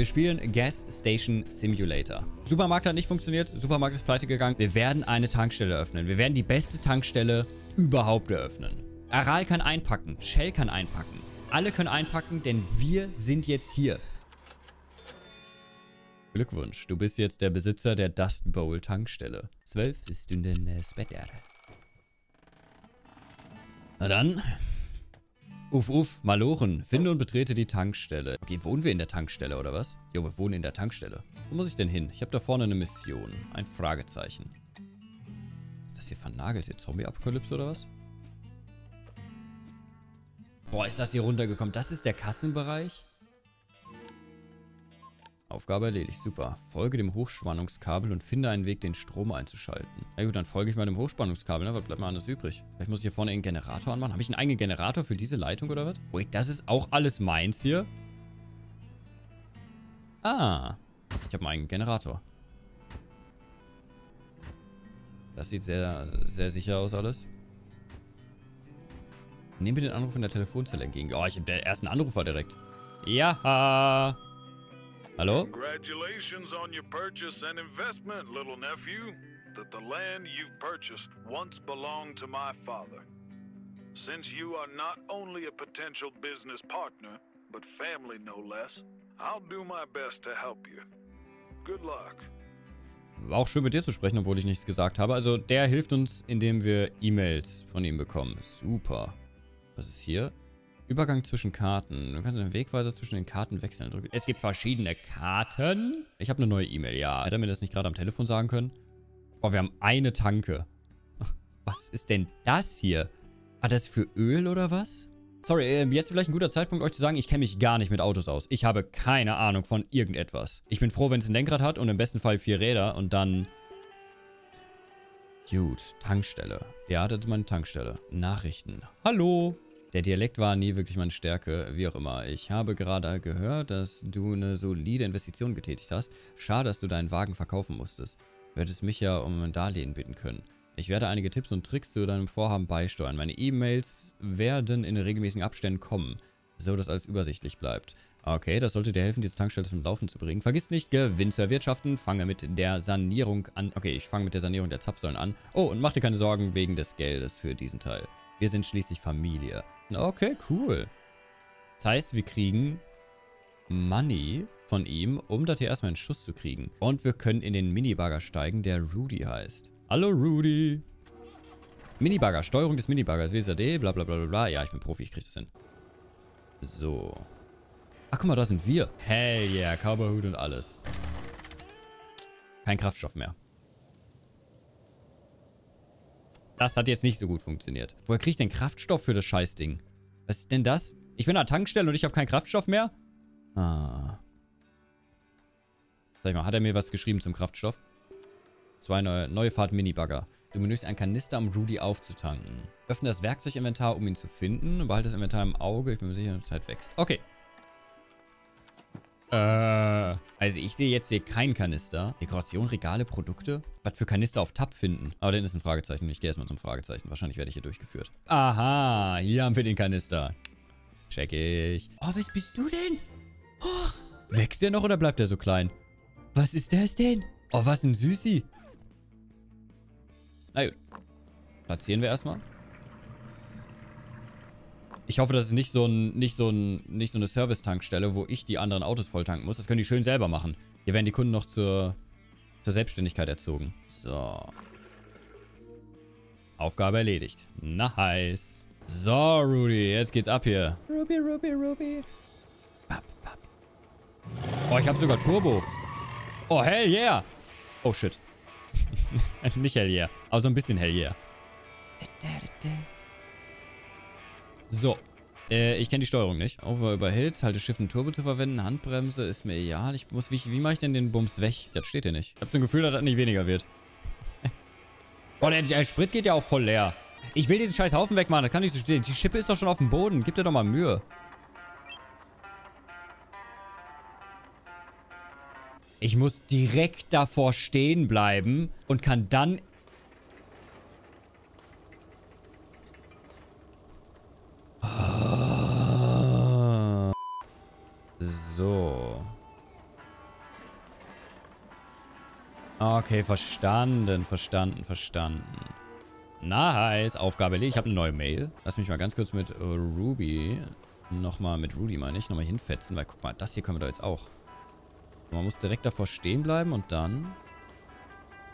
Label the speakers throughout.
Speaker 1: Wir spielen Gas Station Simulator. Supermarkt hat nicht funktioniert. Supermarkt ist pleite gegangen. Wir werden eine Tankstelle öffnen. Wir werden die beste Tankstelle überhaupt eröffnen. Aral kann einpacken. Shell kann einpacken. Alle können einpacken, denn wir sind jetzt hier. Glückwunsch, du bist jetzt der Besitzer der Dust Bowl Tankstelle. Zwölf Stunden später. Na dann. Uff, uff, Malochen. Finde und betrete die Tankstelle. Okay, wohnen wir in der Tankstelle, oder was? Jo, wir wohnen in der Tankstelle. Wo muss ich denn hin? Ich habe da vorne eine Mission. Ein Fragezeichen. Ist das hier vernagelt? Hier Zombie-Apokalypse, oder was? Boah, ist das hier runtergekommen. Das ist der Kassenbereich? Aufgabe erledigt. Super. Folge dem Hochspannungskabel und finde einen Weg, den Strom einzuschalten. Na gut, dann folge ich mal dem Hochspannungskabel. Ne? Was bleibt mir anders übrig? Vielleicht muss ich hier vorne einen Generator anmachen. Habe ich einen eigenen Generator für diese Leitung oder was? Wait, das ist auch alles meins hier? Ah. Ich habe einen eigenen Generator. Das sieht sehr, sehr sicher aus alles. Nehmen wir den Anruf in der Telefonzelle entgegen. Oh, ich habe den ersten Anrufer direkt. Ja. Hallo?
Speaker 2: Congratulations on your purchase and investment, little nephew. That the land you've purchased once belonged to my father. Since you are not only a potential business partner, but family no less, I'll do my best to help you. Good luck.
Speaker 1: War auch schön mit dir zu sprechen, obwohl ich nichts gesagt habe. Also der hilft uns, indem wir E-Mails von ihm bekommen. Super. Was ist hier? Übergang zwischen Karten. Du kannst den Wegweiser zwischen den Karten wechseln. Es gibt verschiedene Karten. Ich habe eine neue E-Mail. Ja, hätte mir das nicht gerade am Telefon sagen können? Oh, wir haben eine Tanke. Was ist denn das hier? Hat das für Öl oder was? Sorry, äh, jetzt vielleicht ein guter Zeitpunkt, euch zu sagen, ich kenne mich gar nicht mit Autos aus. Ich habe keine Ahnung von irgendetwas. Ich bin froh, wenn es ein Lenkrad hat und im besten Fall vier Räder und dann... Gut, Tankstelle. Ja, das ist meine Tankstelle. Nachrichten. Hallo. Der Dialekt war nie wirklich meine Stärke, wie auch immer. Ich habe gerade gehört, dass du eine solide Investition getätigt hast. Schade, dass du deinen Wagen verkaufen musstest. Du hättest mich ja um ein Darlehen bitten können. Ich werde einige Tipps und Tricks zu deinem Vorhaben beisteuern. Meine E-Mails werden in regelmäßigen Abständen kommen, so dass alles übersichtlich bleibt. Okay, das sollte dir helfen, diese Tankstelle zum Laufen zu bringen. Vergiss nicht, Gewinn zu erwirtschaften. Fange mit der Sanierung an. Okay, ich fange mit der Sanierung der Zapfsäulen an. Oh, und mach dir keine Sorgen wegen des Geldes für diesen Teil. Wir sind schließlich Familie. Okay, cool. Das heißt, wir kriegen Money von ihm, um das hier erstmal einen Schuss zu kriegen. Und wir können in den Minibagger steigen, der Rudy heißt. Hallo, Rudy. Minibagger, Steuerung des Minibaggers, WSAD, bla bla bla bla. Ja, ich bin Profi, ich krieg das hin. So. Ach, guck mal, da sind wir. Hell yeah, Cowboyhut und alles. Kein Kraftstoff mehr. Das hat jetzt nicht so gut funktioniert. Woher kriege ich denn Kraftstoff für das Scheißding? Was ist denn das? Ich bin an der Tankstelle und ich habe keinen Kraftstoff mehr? Ah. Sag ich mal, hat er mir was geschrieben zum Kraftstoff? Zwei neue, neue Fahrt Minibagger. Du benötigst einen Kanister, um Rudy aufzutanken. Öffne das Werkzeuginventar, um ihn zu finden. Behalte das Inventar im Auge. Ich bin mir sicher, dass die Zeit wächst. Okay. Äh, also ich sehe jetzt hier keinen Kanister. Dekoration, Regale, Produkte. Was für Kanister auf Tab finden? Aber dann ist ein Fragezeichen. Ich gehe erstmal zum Fragezeichen. Wahrscheinlich werde ich hier durchgeführt. Aha, hier haben wir den Kanister. Check ich. Oh, was bist du denn? Oh, wächst der noch oder bleibt der so klein? Was ist das denn? Oh, was ein Süßi. Na gut. Platzieren wir erstmal. Ich hoffe, das ist nicht so, ein, nicht so, ein, nicht so eine Service-Tankstelle, wo ich die anderen Autos volltanken muss. Das können die schön selber machen. Hier werden die Kunden noch zur, zur Selbstständigkeit erzogen. So. Aufgabe erledigt. Nice. So, Rudy, jetzt geht's ab hier. Ruby, Ruby, Ruby. Bap, bap. Oh, ich habe sogar Turbo. Oh, hell yeah. Oh, shit. Nicht hell yeah, aber so ein bisschen hell yeah. So. Äh, ich kenne die Steuerung nicht. Over über Hills, halte Schiffen Turbo zu verwenden. Handbremse ist mir egal. Ich muss, wie, wie mache ich denn den Bums weg? Das steht hier nicht. Ich habe so ein Gefühl, dass das nicht weniger wird. Boah, der, der Sprit geht ja auch voll leer. Ich will diesen scheiß Haufen wegmachen. Das kann nicht so stehen. Die Schippe ist doch schon auf dem Boden. Gib dir doch mal Mühe. Ich muss direkt davor stehen bleiben und kann dann... So. Okay, verstanden, verstanden, verstanden. Nice, Aufgabe erledigt. Ich habe eine neue Mail. Lass mich mal ganz kurz mit Ruby, nochmal mit Rudy meine ich, nochmal hinfetzen, weil guck mal, das hier können wir doch jetzt auch. Man muss direkt davor stehen bleiben und dann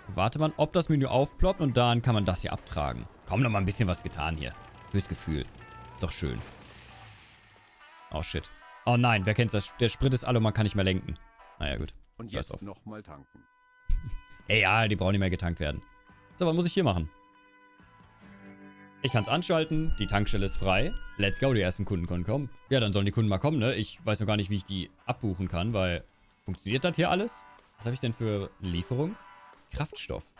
Speaker 1: wartet man, ob das Menü aufploppt und dann kann man das hier abtragen. Komm, noch mal ein bisschen was getan hier. Fürs Gefühl. Ist doch schön. Oh, shit. Oh nein, wer kennt das? Der Sprit ist alle und man kann nicht mehr lenken. Naja, gut.
Speaker 3: Und jetzt nochmal tanken.
Speaker 1: Ey, ja, die brauchen nicht mehr getankt werden. So, was muss ich hier machen? Ich kann es anschalten, die Tankstelle ist frei. Let's go, die ersten Kunden können kommen. Ja, dann sollen die Kunden mal kommen, ne? Ich weiß noch gar nicht, wie ich die abbuchen kann, weil... Funktioniert das hier alles? Was habe ich denn für Lieferung? Kraftstoff.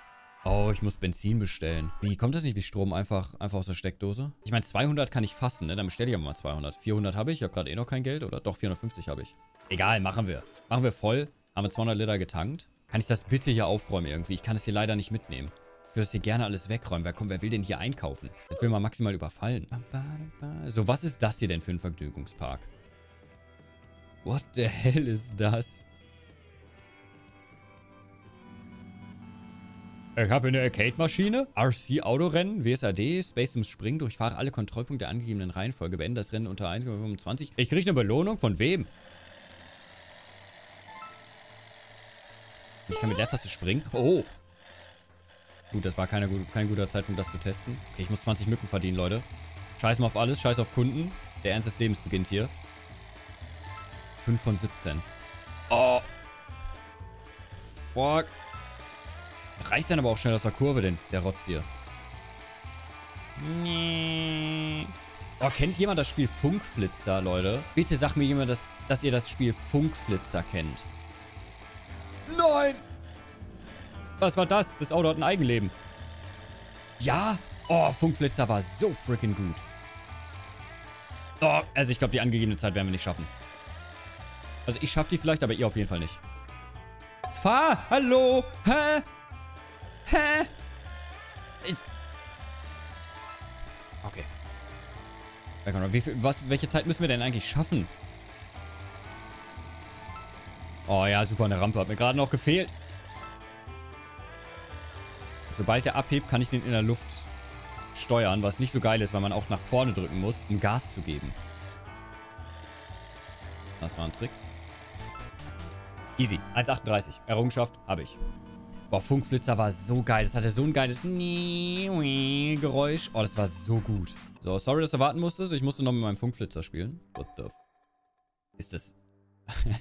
Speaker 1: Oh, ich muss Benzin bestellen. Wie, kommt das nicht wie Strom einfach, einfach aus der Steckdose? Ich meine, 200 kann ich fassen, ne? Dann bestelle ich aber mal 200. 400 habe ich. Ich habe gerade eh noch kein Geld, oder? Doch, 450 habe ich. Egal, machen wir. Machen wir voll. Haben wir 200 Liter getankt. Kann ich das bitte hier aufräumen irgendwie? Ich kann es hier leider nicht mitnehmen. Ich würde das hier gerne alles wegräumen. Wer kommt, wer will denn hier einkaufen? Das will man maximal überfallen. So, was ist das hier denn für ein Vergnügungspark? What the hell ist das? Ich habe eine Arcade-Maschine, RC-Autorennen, WSAD, Space zum Springen, durchfahre alle Kontrollpunkte der angegebenen Reihenfolge, beende das Rennen unter 1,25. Ich kriege eine Belohnung? Von wem? Ich kann mit der Taste springen. Oh. Gut, das war keine, kein guter Zeitpunkt, das zu testen. Okay, ich muss 20 Mücken verdienen, Leute. Scheiß mal auf alles, scheiß auf Kunden. Der Ernst des Lebens beginnt hier. 5 von 17. Oh. Fuck. Reicht dann aber auch schnell aus der Kurve, denn der Rotz hier. Oh, kennt jemand das Spiel Funkflitzer, Leute? Bitte sag mir jemand, dass, dass ihr das Spiel Funkflitzer kennt. Nein! Was war das? Das Auto hat ein Eigenleben. Ja? Oh, Funkflitzer war so freaking gut. Oh, also ich glaube, die angegebene Zeit werden wir nicht schaffen. Also ich schaffe die vielleicht, aber ihr auf jeden Fall nicht. Fahr! Hallo! Hä? Hä? Ich okay. Wie viel, was, welche Zeit müssen wir denn eigentlich schaffen? Oh ja, super, eine Rampe hat mir gerade noch gefehlt. Sobald der abhebt, kann ich den in der Luft steuern, was nicht so geil ist, weil man auch nach vorne drücken muss, um Gas zu geben. Das war ein Trick. Easy. 1,38. Errungenschaft habe ich. Boah, Funkflitzer war so geil. Das hatte so ein geiles Geräusch. Oh, das war so gut. So, sorry, dass du warten musstest. Ich musste noch mit meinem Funkflitzer spielen. What the f... Ist das...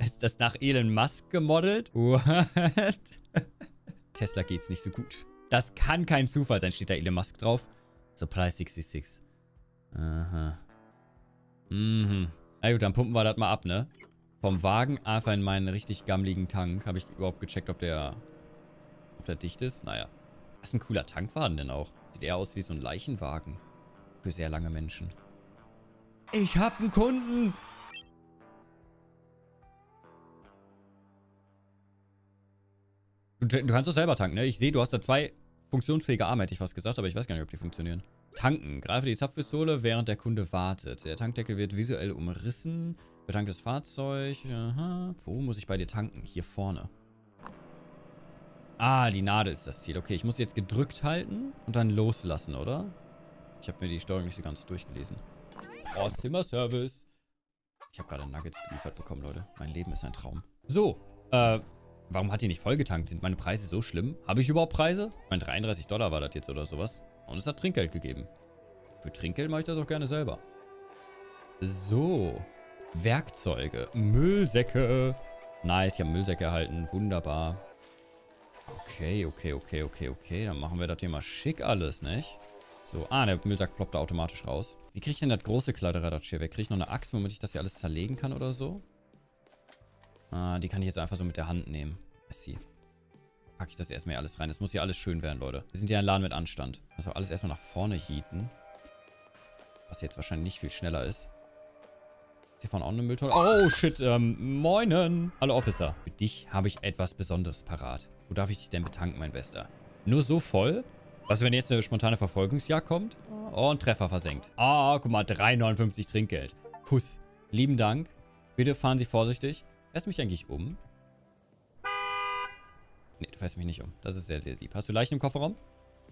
Speaker 1: ist das nach Elon Musk gemodelt? What? Tesla geht's nicht so gut. Das kann kein Zufall sein, steht da Elon Musk drauf. Supply 66. Aha. Mhm. Na gut, dann pumpen wir das mal ab, ne? Vom Wagen einfach in meinen richtig gammligen Tank. Habe ich überhaupt gecheckt, ob der der dicht ist? Naja. Was ein cooler Tankwagen denn auch? Sieht eher aus wie so ein Leichenwagen. Für sehr lange Menschen. Ich hab einen Kunden! Du, du kannst doch selber tanken, ne? Ich sehe, du hast da zwei funktionsfähige Arme, hätte ich fast gesagt, aber ich weiß gar nicht, ob die funktionieren. Tanken. Greife die Zapfpistole, während der Kunde wartet. Der Tankdeckel wird visuell umrissen. Betanktes Fahrzeug. Aha. Wo muss ich bei dir tanken? Hier vorne. Ah, die Nadel ist das Ziel. Okay, ich muss jetzt gedrückt halten und dann loslassen, oder? Ich habe mir die Steuerung nicht so ganz durchgelesen. Oh, Zimmerservice. Ich habe gerade Nuggets geliefert bekommen, Leute. Mein Leben ist ein Traum. So, äh, warum hat die nicht vollgetankt? Sind meine Preise so schlimm? Habe ich überhaupt Preise? Mein 33 Dollar war das jetzt oder sowas. Und es hat Trinkgeld gegeben. Für Trinkgeld mache ich das auch gerne selber. So. Werkzeuge. Müllsäcke. Nice, ich habe Müllsäcke erhalten. Wunderbar. Okay, okay, okay, okay, okay. Dann machen wir das hier mal schick alles, nicht? So, ah, der Müllsack ploppt da automatisch raus. Wie kriege ich denn das große Kladderadatsch hier weg? Kriege ich noch eine Axt, womit ich das hier alles zerlegen kann oder so? Ah, die kann ich jetzt einfach so mit der Hand nehmen. I see. Packe ich das erstmal hier alles rein. Das muss hier alles schön werden, Leute. Wir sind ja ein Laden mit Anstand. Also alles erstmal nach vorne hieten. Was jetzt wahrscheinlich nicht viel schneller ist. Hier vorne auch eine Mülltonne. Oh, shit. Ähm, moinen. Hallo, Officer. Für dich habe ich etwas Besonderes parat. Wo darf ich dich denn betanken, mein Bester? Nur so voll? Was, wenn jetzt eine spontane Verfolgungsjagd kommt? Oh, ein Treffer versenkt. Ah, oh, guck mal, 3,59 Trinkgeld. Kuss. Lieben Dank. Bitte fahren Sie vorsichtig. Fährst mich eigentlich um? Nee, du fährst mich nicht um. Das ist sehr, sehr lieb. Hast du Leichen im Kofferraum?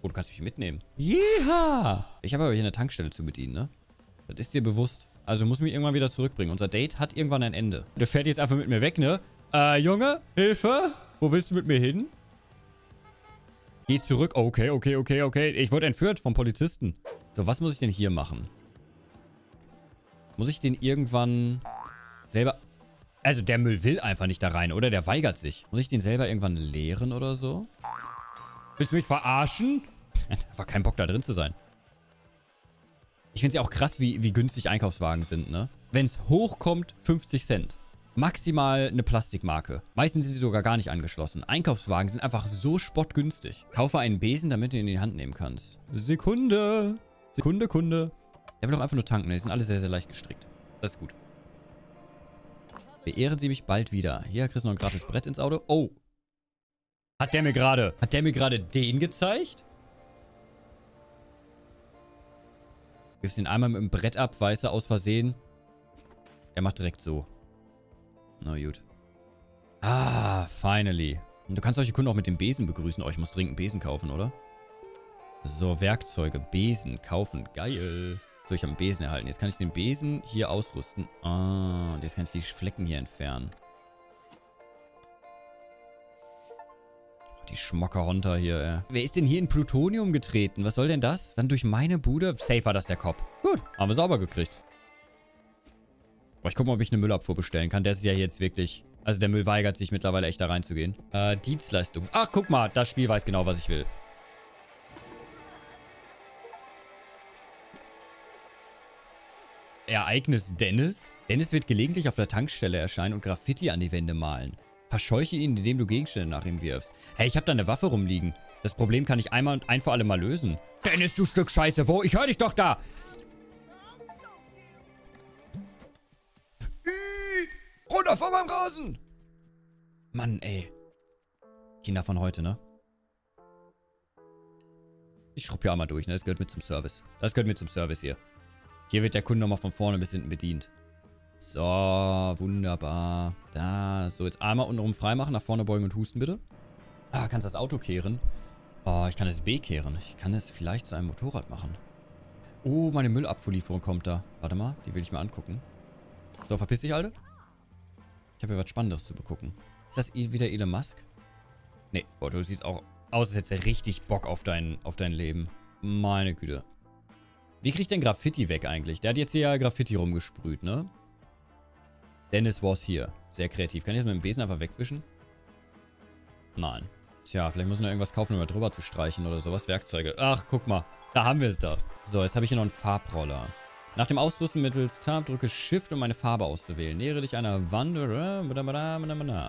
Speaker 1: Oh, du kannst mich mitnehmen. Jeha! Ich habe aber hier eine Tankstelle zu bedienen, ne? Das ist dir bewusst. Also du musst mich irgendwann wieder zurückbringen. Unser Date hat irgendwann ein Ende. Der fährt jetzt einfach mit mir weg, ne? Äh, Junge, Hilfe! Wo willst du mit mir hin? Geh zurück. Okay, okay, okay, okay. Ich wurde entführt vom Polizisten. So, was muss ich denn hier machen? Muss ich den irgendwann selber... Also, der Müll will einfach nicht da rein, oder? Der weigert sich. Muss ich den selber irgendwann leeren oder so? Willst du mich verarschen? Einfach kein Bock da drin zu sein. Ich finde es ja auch krass, wie, wie günstig Einkaufswagen sind, ne? Wenn es hochkommt, 50 Cent. Maximal eine Plastikmarke. Meistens sind sie sogar gar nicht angeschlossen. Einkaufswagen sind einfach so spottgünstig. Kaufe einen Besen, damit du ihn in die Hand nehmen kannst. Sekunde. Sekunde, Kunde. Der will doch einfach nur tanken. Die sind alle sehr, sehr leicht gestrickt. Das ist gut. Beehren Sie mich bald wieder. Hier kriegst du noch ein gratis Brett ins Auto. Oh. Hat der mir gerade... Hat der mir gerade den gezeigt? Wirfst ihn einmal mit dem Brett ab, weiß er, aus Versehen. Er macht direkt so. Na gut. Ah, finally. Und du kannst solche Kunden auch mit dem Besen begrüßen. Oh, ich muss dringend einen Besen kaufen, oder? So, Werkzeuge. Besen kaufen. Geil. So, ich habe einen Besen erhalten. Jetzt kann ich den Besen hier ausrüsten. Ah, und jetzt kann ich die Flecken hier entfernen. Die Schmocker runter hier, ey. Wer ist denn hier in Plutonium getreten? Was soll denn das? Dann durch meine Bude? Safe war das der Kopf. Gut, haben wir sauber gekriegt. Aber ich gucke mal, ob ich eine Müllabfuhr bestellen kann. Der ist ja jetzt wirklich... Also der Müll weigert sich mittlerweile echt da reinzugehen. Äh, Dienstleistung. Ach, guck mal, das Spiel weiß genau, was ich will. Ereignis Dennis? Dennis wird gelegentlich auf der Tankstelle erscheinen und Graffiti an die Wände malen. Verscheuche ihn, indem du Gegenstände nach ihm wirfst. Hey, ich habe da eine Waffe rumliegen. Das Problem kann ich einmal und ein für alle Mal lösen. Dennis, du Stück Scheiße, wo? Ich höre dich doch da! Runter von meinem Rasen! Mann, ey. Kinder von heute, ne? Ich schrubb hier einmal durch, ne? Das gehört mit zum Service. Das gehört mit zum Service hier. Hier wird der Kunde nochmal von vorne bis hinten bedient. So, wunderbar. Da, so, jetzt einmal untenrum freimachen, nach vorne beugen und husten, bitte. Ah, kannst das Auto kehren? Oh, ich kann das B kehren. Ich kann es vielleicht zu einem Motorrad machen. Oh, meine Müllabfuhrlieferung kommt da. Warte mal, die will ich mir angucken. So, verpiss dich, Alter. Ich habe hier was Spannendes zu begucken. Ist das wieder Elon Musk? Nee, boah, du siehst auch aus, als hättest du richtig Bock auf dein, auf dein Leben. Meine Güte. Wie kriegt denn Graffiti weg eigentlich? Der hat jetzt hier ja Graffiti rumgesprüht, ne? Dennis was hier. Sehr kreativ. Kann ich das mit dem Besen einfach wegwischen? Nein. Tja, vielleicht muss ich noch irgendwas kaufen, um mal drüber zu streichen oder sowas. Werkzeuge. Ach, guck mal. Da haben wir es da. So, jetzt habe ich hier noch einen Farbroller. Nach dem Ausrüsten mittels Tab drücke Shift, um eine Farbe auszuwählen. Nähere dich einer Wand.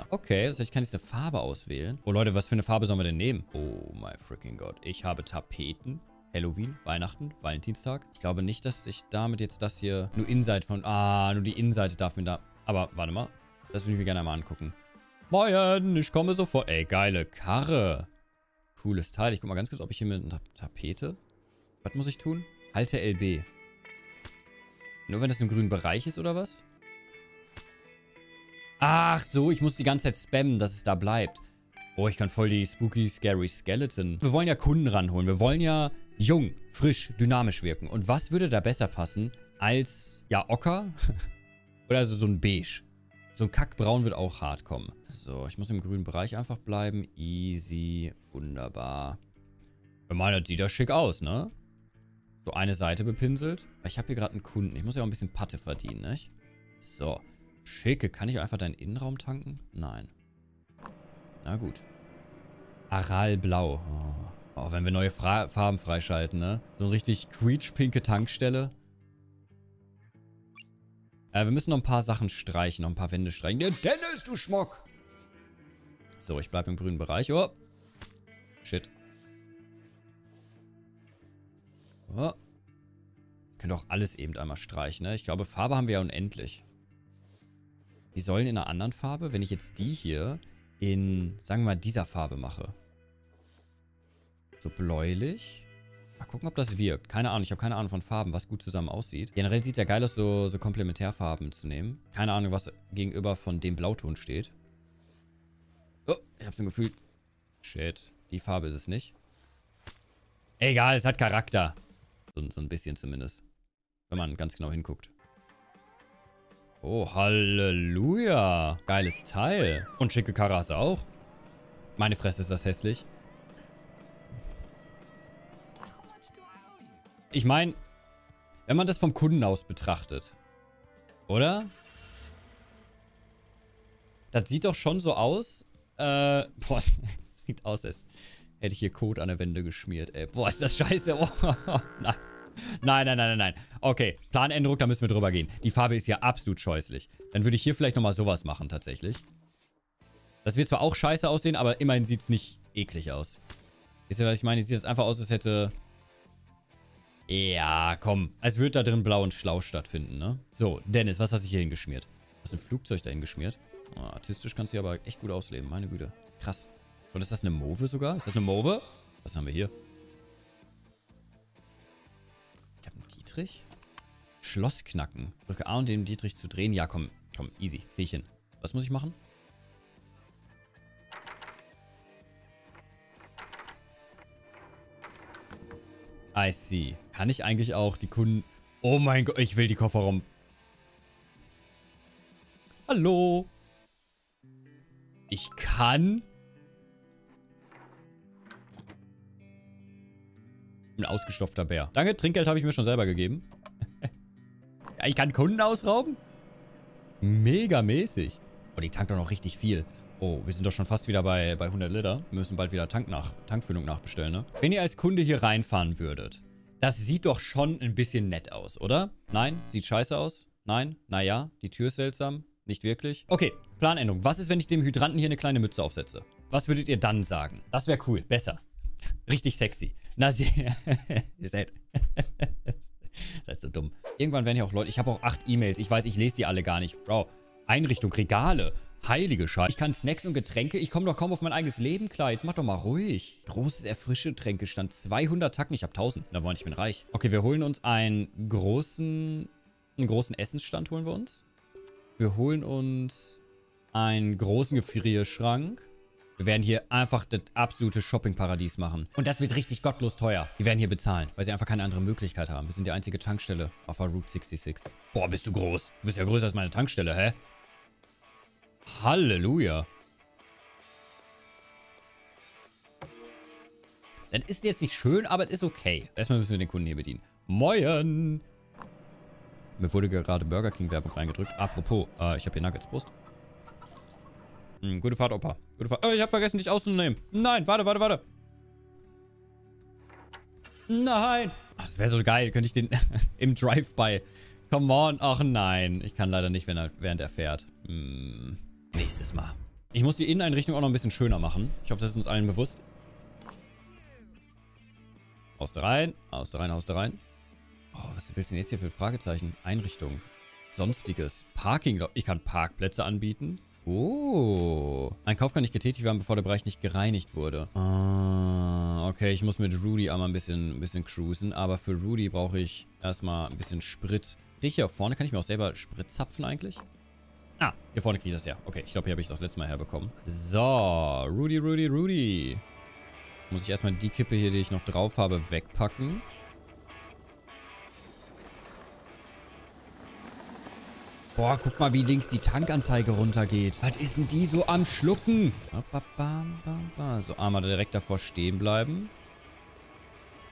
Speaker 1: Okay, das heißt, ich kann jetzt eine Farbe auswählen. Oh Leute, was für eine Farbe sollen wir denn nehmen? Oh my freaking God. Ich habe Tapeten. Halloween, Weihnachten, Valentinstag. Ich glaube nicht, dass ich damit jetzt das hier... Nur Innenseite von... Ah, nur die Innenseite darf mir da... Aber warte mal. Das würde ich mir gerne mal angucken. Moin, ich komme sofort. Ey, geile Karre. Cooles Teil. Ich guck mal ganz kurz, ob ich hier mit einer Tapete... Was muss ich tun? Halte LB. Nur wenn das im grünen Bereich ist, oder was? Ach so, ich muss die ganze Zeit spammen, dass es da bleibt. Oh, ich kann voll die spooky, scary Skeleton. Wir wollen ja Kunden ranholen. Wir wollen ja jung, frisch, dynamisch wirken. Und was würde da besser passen als, ja, Ocker? Oder also so ein Beige. So ein Kackbraun wird auch hart kommen. So, ich muss im grünen Bereich einfach bleiben. Easy. Wunderbar. Ich meine, das sieht ja schick aus, ne? So eine Seite bepinselt. Ich habe hier gerade einen Kunden. Ich muss ja auch ein bisschen Patte verdienen, nicht? So. Schicke. Kann ich einfach deinen Innenraum tanken? Nein. Na gut. Aralblau. Oh. Oh, wenn wir neue Fra Farben freischalten, ne? So eine richtig quietschpinke Tankstelle. Äh, wir müssen noch ein paar Sachen streichen, noch ein paar Wände streichen. Ja, Dennis, du Schmock! So, ich bleibe im grünen Bereich. Oh. Shit. Oh. Könnte auch alles eben einmal streichen, ne? Ich glaube, Farbe haben wir ja unendlich. Die sollen in einer anderen Farbe, wenn ich jetzt die hier in, sagen wir mal, dieser Farbe mache. So bläulich. Mal gucken, ob das wirkt. Keine Ahnung, ich habe keine Ahnung von Farben, was gut zusammen aussieht. Generell sieht es ja geil aus, so, so Komplementärfarben zu nehmen. Keine Ahnung, was gegenüber von dem Blauton steht. Oh, ich habe so ein Gefühl, Shit. Die Farbe ist es nicht. Egal, es hat Charakter. So, so ein bisschen zumindest. Wenn man ganz genau hinguckt. Oh, Halleluja. Geiles Teil. Und schicke Karre auch. Meine Fresse ist das hässlich. Ich meine, wenn man das vom Kunden aus betrachtet, oder? Das sieht doch schon so aus. Äh, boah, sieht aus, als hätte ich hier Code an der Wände geschmiert, ey. Boah, ist das scheiße. Oh, nein. Nein, nein, nein, nein. Okay, Planänderung, da müssen wir drüber gehen. Die Farbe ist ja absolut scheußlich. Dann würde ich hier vielleicht nochmal sowas machen, tatsächlich. Das wird zwar auch scheiße aussehen, aber immerhin sieht es nicht eklig aus. Wisst ihr, was ich meine? Sieht jetzt einfach aus, als hätte... Ja, komm. Als würde da drin blau und schlau stattfinden, ne? So, Dennis, was hast du hier hingeschmiert? Hast du ein Flugzeug da hingeschmiert? Oh, artistisch kannst du hier aber echt gut ausleben. Meine Güte. Krass. Und ist das eine Move sogar? Ist das eine Move? Was haben wir hier? Ich habe einen Dietrich. Schloss knacken. Drücke A, um den Dietrich zu drehen. Ja, komm. Komm, easy. Krieg ich hin. Was muss ich machen? I see. Kann ich eigentlich auch die Kunden... Oh mein Gott, ich will die Kofferraum... Hallo? Ich kann... Ein ausgestopfter Bär. Danke, Trinkgeld habe ich mir schon selber gegeben. ja, ich kann Kunden ausrauben? Mega mäßig. Oh, die tankt doch noch richtig viel. Oh, wir sind doch schon fast wieder bei, bei 100 Liter. Wir müssen bald wieder Tank nach, Tankfüllung nachbestellen, ne? Wenn ihr als Kunde hier reinfahren würdet, das sieht doch schon ein bisschen nett aus, oder? Nein? Sieht scheiße aus? Nein? Naja, die Tür ist seltsam. Nicht wirklich? Okay, Planänderung. Was ist, wenn ich dem Hydranten hier eine kleine Mütze aufsetze? Was würdet ihr dann sagen? Das wäre cool. Besser. Richtig sexy. Na, sie... ihr seid... ist so dumm. Irgendwann werden ja auch Leute... Ich habe auch acht E-Mails. Ich weiß, ich lese die alle gar nicht. Bro, Einrichtung, Regale. Heilige Scheiße. Ich kann Snacks und Getränke. Ich komme doch kaum auf mein eigenes Leben klar. Jetzt mach doch mal ruhig. Großes Erfrischetränkestand. 200 Tacken. Ich habe 1000. Da wollen ich bin reich. Okay, wir holen uns einen großen... Einen großen Essensstand holen wir uns. Wir holen uns einen großen Gefrierschrank. Wir werden hier einfach das absolute Shoppingparadies machen. Und das wird richtig gottlos teuer. Wir werden hier bezahlen, weil sie einfach keine andere Möglichkeit haben. Wir sind die einzige Tankstelle auf der Route 66. Boah, bist du groß. Du bist ja größer als meine Tankstelle, hä? Halleluja. Das ist jetzt nicht schön, aber es ist okay. Erstmal müssen wir den Kunden hier bedienen. Moin. Mir wurde gerade Burger King Werbung reingedrückt. Apropos, äh, ich habe hier Nuggets. Prost. Hm, gute Fahrt, Opa. Gute Fahrt. Oh, ich habe vergessen, dich auszunehmen. Nein, warte, warte, warte. Nein. Ach, das wäre so geil. Könnte ich den im Drive-By. Come on. Ach nein. Ich kann leider nicht, wenn er, während er fährt. Hm. Nächstes Mal. Ich muss die Inneneinrichtung auch noch ein bisschen schöner machen. Ich hoffe, das ist uns allen bewusst. Aus da rein, aus da rein, aus da rein. Oh, was willst du denn jetzt hier für Fragezeichen? Einrichtung. Sonstiges. Parking. Ich kann Parkplätze anbieten. Oh. Ein Kauf kann nicht getätigt werden, bevor der Bereich nicht gereinigt wurde. Ah, okay. Ich muss mit Rudy einmal ein bisschen, ein bisschen cruisen. Aber für Rudy brauche ich erstmal ein bisschen Sprit. Ich hier vorne, kann ich mir auch selber Sprit zapfen eigentlich? Ah, hier vorne kriege ich das ja. Okay, ich glaube, hier habe ich das letzte Mal herbekommen. So, Rudy, Rudy, Rudy. Muss ich erstmal die Kippe hier, die ich noch drauf habe, wegpacken. Boah, guck mal, wie links die Tankanzeige runtergeht. Was ist denn die so am Schlucken? So, einmal direkt davor stehen bleiben.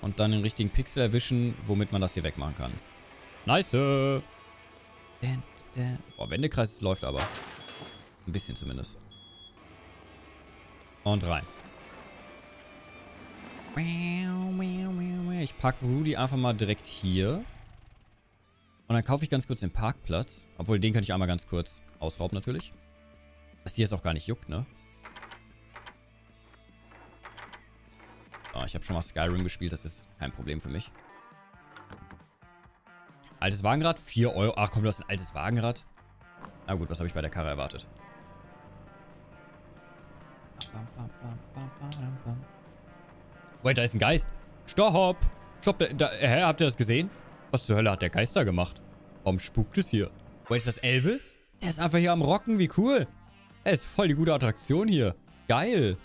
Speaker 1: Und dann den richtigen Pixel erwischen, womit man das hier wegmachen kann. Nice! Boah, Wendekreis läuft aber. Ein bisschen zumindest. Und rein. Ich packe Rudy einfach mal direkt hier. Und dann kaufe ich ganz kurz den Parkplatz. Obwohl, den könnte ich einmal ganz kurz ausrauben natürlich. Dass die jetzt auch gar nicht juckt, ne? Oh, ich habe schon mal Skyrim gespielt. Das ist kein Problem für mich. Altes Wagenrad, 4 Euro. Ach komm, du hast ein altes Wagenrad. Na gut, was habe ich bei der Karre erwartet? Wait, da ist ein Geist. Stopp! Stopp, da, hä, habt ihr das gesehen? Was zur Hölle hat der Geist da gemacht? Warum spukt es hier? Wait, ist das Elvis? Der ist einfach hier am Rocken, wie cool. Er ist voll die gute Attraktion hier. Geil.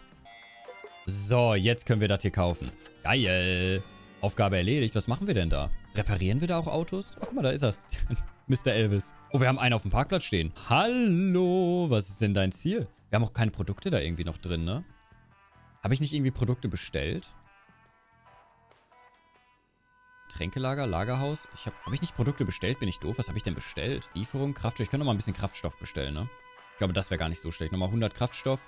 Speaker 1: So, jetzt können wir das hier kaufen. Geil. Aufgabe erledigt. Was machen wir denn da? Reparieren wir da auch Autos? Oh, guck mal, da ist er. Mr. Elvis. Oh, wir haben einen auf dem Parkplatz stehen. Hallo, was ist denn dein Ziel? Wir haben auch keine Produkte da irgendwie noch drin, ne? Habe ich nicht irgendwie Produkte bestellt? Tränkelager, Lagerhaus. Ich habe hab ich nicht Produkte bestellt? Bin ich doof? Was habe ich denn bestellt? Lieferung, Kraftstoff. Ich kann noch mal ein bisschen Kraftstoff bestellen, ne? Ich glaube, das wäre gar nicht so schlecht. Nochmal 100 Kraftstoff.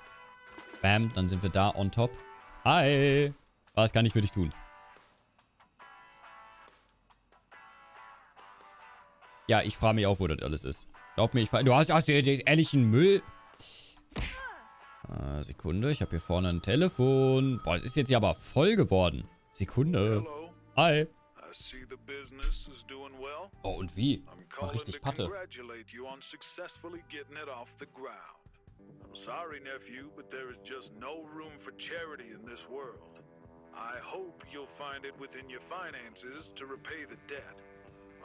Speaker 1: Bam, dann sind wir da on top. Hi. Was kann ich für dich tun? Ja, ich frage mich auch, wo das alles ist. Glaub mir, ich frage... Du hast, hast den ehrlichen Müll... Äh, Sekunde, ich habe hier vorne ein Telefon. Boah, das ist jetzt hier aber voll geworden. Sekunde. Hi. Oh, und wie?
Speaker 2: Calling
Speaker 1: richtig Patte.
Speaker 2: I'm sorry, nephew, but there is just no room for charity in this world. I hope you'll find it within your finances to repay the debt.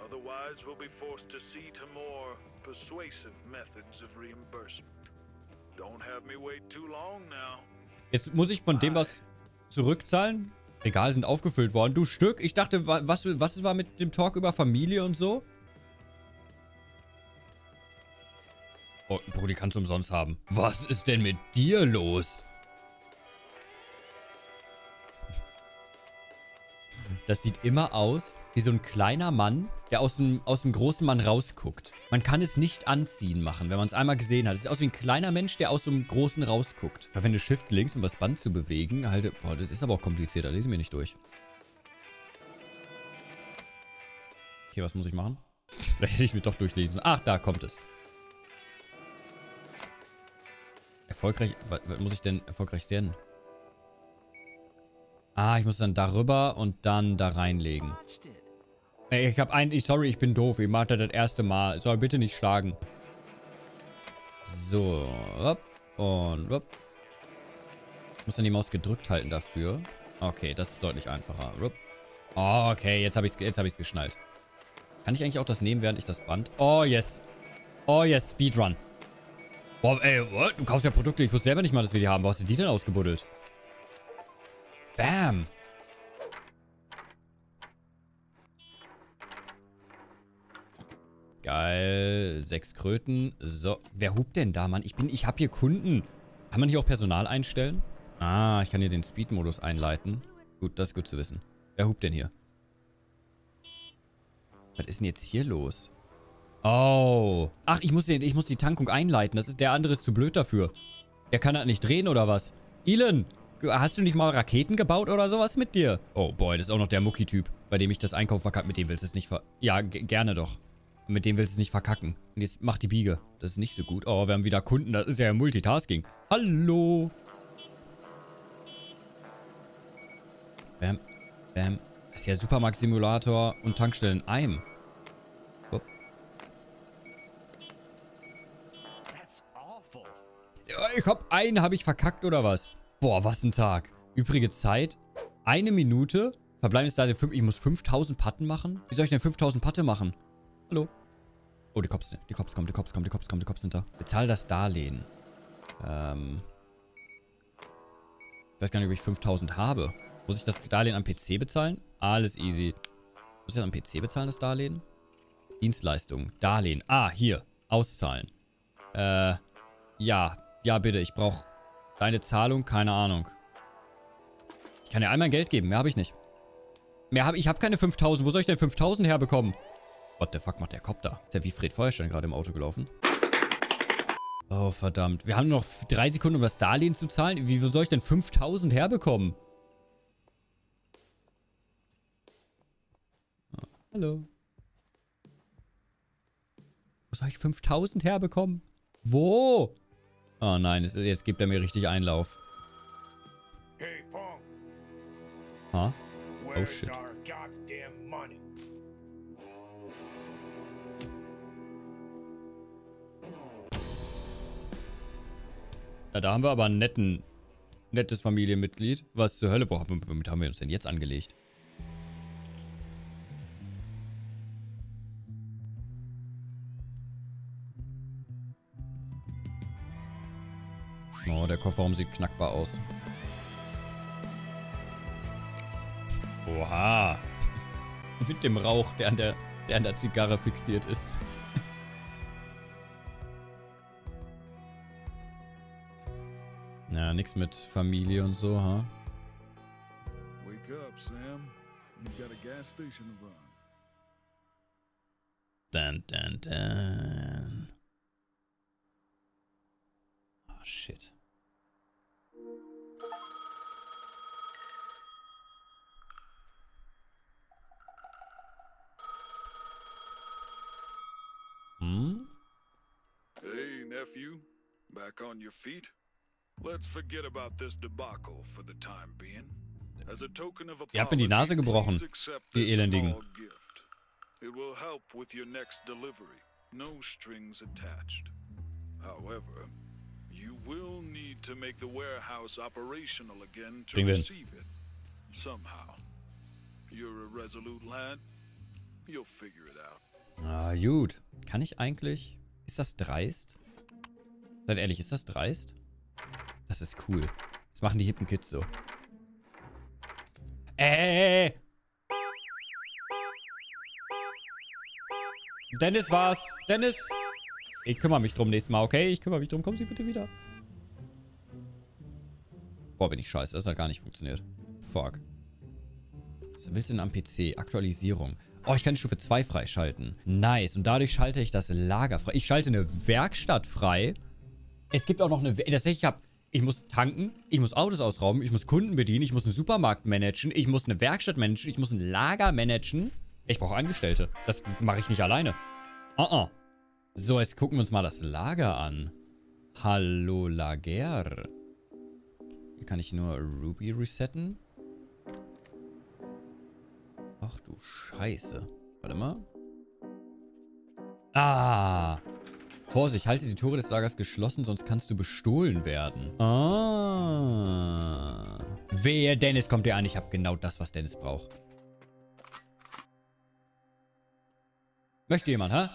Speaker 2: Otherwise, we'll be forced to see to more persuasive methods of reimbursement. Don't have me wait too long now.
Speaker 1: Jetzt muss ich von dem was zurückzahlen? Regale sind aufgefüllt worden. Du Stück, ich dachte, wa- was, was war mit dem Talk über Familie und so? Oh, Brudi, kannst du umsonst haben. Was ist denn mit dir los? Das sieht immer aus wie so ein kleiner Mann, der aus dem, aus dem großen Mann rausguckt. Man kann es nicht anziehen machen, wenn man es einmal gesehen hat. Es sieht aus wie ein kleiner Mensch, der aus so einem großen rausguckt. Aber wenn du Shift links, um das Band zu bewegen, halt, boah, das ist aber auch komplizierter. Lesen wir nicht durch. Okay, was muss ich machen? Vielleicht hätte ich mir doch durchlesen. Ach, da kommt es. Erfolgreich, was, was muss ich denn erfolgreich werden? Ah, ich muss dann darüber und dann da reinlegen. Ey, ich hab ein... Ich, sorry, ich bin doof. Ich mach das das erste Mal. Soll bitte nicht schlagen. So. Hopp. Und hopp. Ich muss dann die Maus gedrückt halten dafür. Okay, das ist deutlich einfacher. Hopp. Oh, okay, jetzt habe ich es hab ich's geschnallt. Kann ich eigentlich auch das nehmen, während ich das Band... Oh, yes. Oh, yes. Speedrun. Boah, ey, what? Du kaufst ja Produkte. Ich wusste selber nicht mal, dass wir die haben. Wo hast du die denn ausgebuddelt? Bam. Geil. Sechs Kröten. So. Wer hupt denn da, Mann? Ich bin, ich habe hier Kunden. Kann man hier auch Personal einstellen? Ah, ich kann hier den Speed-Modus einleiten. Gut, das ist gut zu wissen. Wer hupt denn hier? Was ist denn jetzt hier los? Oh. Ach, ich muss, den, ich muss die Tankung einleiten. Das ist, der andere ist zu blöd dafür. Der kann das nicht drehen, oder was? Elon, hast du nicht mal Raketen gebaut oder sowas mit dir? Oh, boy, das ist auch noch der Mucki-Typ, bei dem ich das Einkauf verkackt. Mit dem willst du es nicht ver... Ja, ge- gerne doch. Mit dem willst du es nicht verkacken. Und jetzt mach die Biege. Das ist nicht so gut. Oh, wir haben wieder Kunden. Das ist ja Multitasking. Hallo. Bam. Bam. Das ist ja Supermarkt-Simulator und Tankstellen in einem. Ja, ich hab einen, habe ich verkackt oder was? Boah, was ein Tag. Übrige Zeit, eine Minute. Verbleibendes Datum 5. Ich muss 5000 Patten machen? Wie soll ich denn 5000 Patte machen? Hallo? Oh, die Cops, die Cops kommen, die Cops kommen, die Cops kommen, die Cops sind da. Bezahl das Darlehen. Ähm. Ich weiß gar nicht, ob ich 5000 habe. Muss ich das Darlehen am PC bezahlen? Alles easy. Muss ich das am PC bezahlen, das Darlehen? Dienstleistung. Darlehen. Ah, hier. Auszahlen. Äh. Ja. Ja, bitte. Ich brauche deine Zahlung. Keine Ahnung. Ich kann dir einmal Geld geben. Mehr habe ich nicht. Mehr habe ich. habe keine 5000. Wo soll ich denn 5000 herbekommen? What the fuck macht der Cop da? Ist ja wie Fred Feuerstein gerade im Auto gelaufen. Oh, verdammt. Wir haben noch drei Sekunden, um das Darlehen zu zahlen. Wie wo soll ich denn 5000 herbekommen? Ah, hallo. Wo soll ich 5000 herbekommen? Wo? Oh nein, jetzt gibt er mir richtig Einlauf.
Speaker 3: Hey, Pong,
Speaker 1: Ha?
Speaker 3: where's
Speaker 1: shit. Ja, da haben wir aber einen netten, nettes Familienmitglied. Was zur Hölle? Wo, womit haben wir uns denn jetzt angelegt? Oh, der Kofferraum sieht knackbar aus. Oha. Mit dem Rauch, der an der, der an der Zigarre fixiert ist. Ja, nix mit Familie und so, ha?
Speaker 2: Wake up, Sam. You've got a gas station to run.
Speaker 1: Dun, dun, dun. Oh, shit.
Speaker 2: Back on your feet? Let's forget about this debacle for the time being. As a token of
Speaker 1: Ihr habt mir die Nase gebrochen,
Speaker 2: this
Speaker 1: Elendigen.
Speaker 2: It will help with your next delivery. No strings attached. However, you will need to make the warehouse operational again to receive it. Somehow. You're a resolute lad. You'll figure it out.
Speaker 1: Ah, gut. Kann ich eigentlich... Ist das dreist? Seid ehrlich, ist das dreist? Das ist cool. Das machen die hippen Kids so. Äh! Dennis war's. Dennis! Ich kümmere mich drum nächstes Mal, okay? Ich kümmere mich drum. Kommen Sie bitte wieder. Boah, bin ich scheiße. Das hat gar nicht funktioniert. Fuck. Was willst du denn am PC? Aktualisierung. Oh, ich kann die Stufe 2 freischalten. Nice. Und dadurch schalte ich das Lager frei. Ich schalte eine Werkstatt frei. Es gibt auch noch eine... Das ich habe... Ich muss tanken, ich muss Autos ausrauben, ich muss Kunden bedienen, ich muss einen Supermarkt managen, ich muss eine Werkstatt managen, ich muss ein Lager managen. Ich brauche Angestellte. Das mache ich nicht alleine. Uh -uh. So, jetzt gucken wir uns mal das Lager an. Hallo Lager. Hier kann ich nur Ruby resetten. Ach du Scheiße. Warte mal. Ah. Vorsicht, halte die Tore des Lagers geschlossen, sonst kannst du bestohlen werden. Ah. Wehe, Dennis kommt dir an. Ich habe genau das, was Dennis braucht. Möchte jemand, hä?